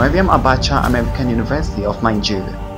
Mariam Abacha American University of Nigeria.